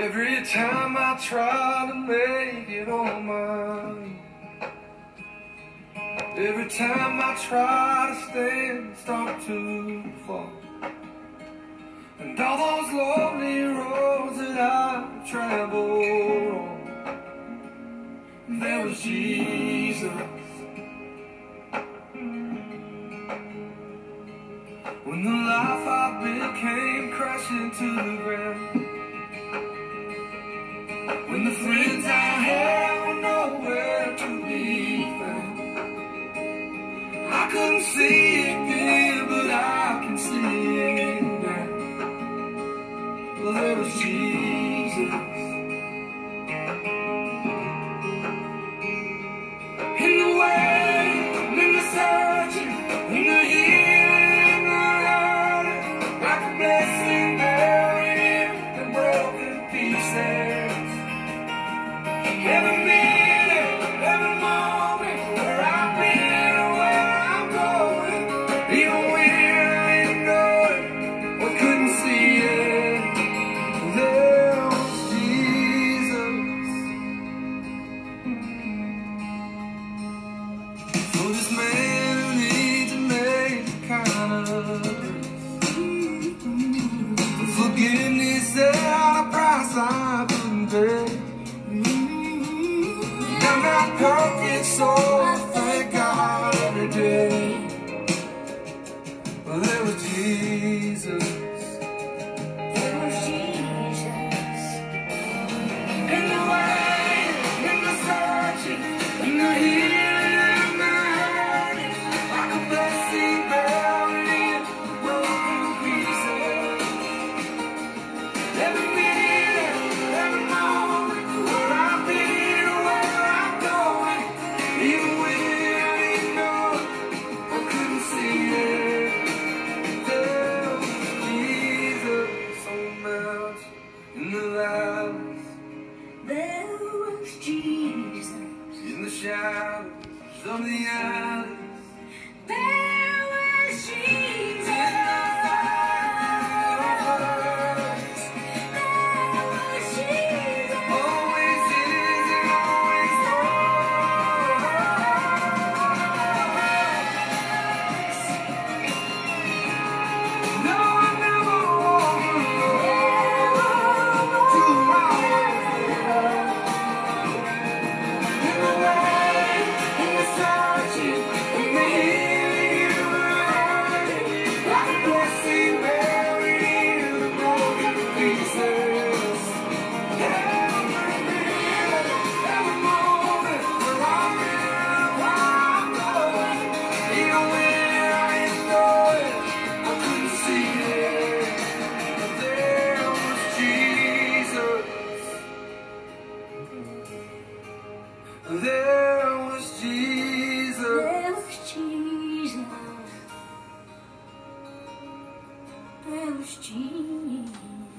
Every time I try to make it on my own. Every time I try to stand, start to fall. And all those lonely roads that I've traveled on, there was Jesus. When the life I built came crashing to the ground. When the friends I had were nowhere to be found. I couldn't see it then, but I can see it now. Well, there was Jesus. Forgiveness at a price I couldn't pay. I'm not perfect, so There was Jesus in the shadows of the alleys, Was Jesus. Was Jesus. Was Jesus.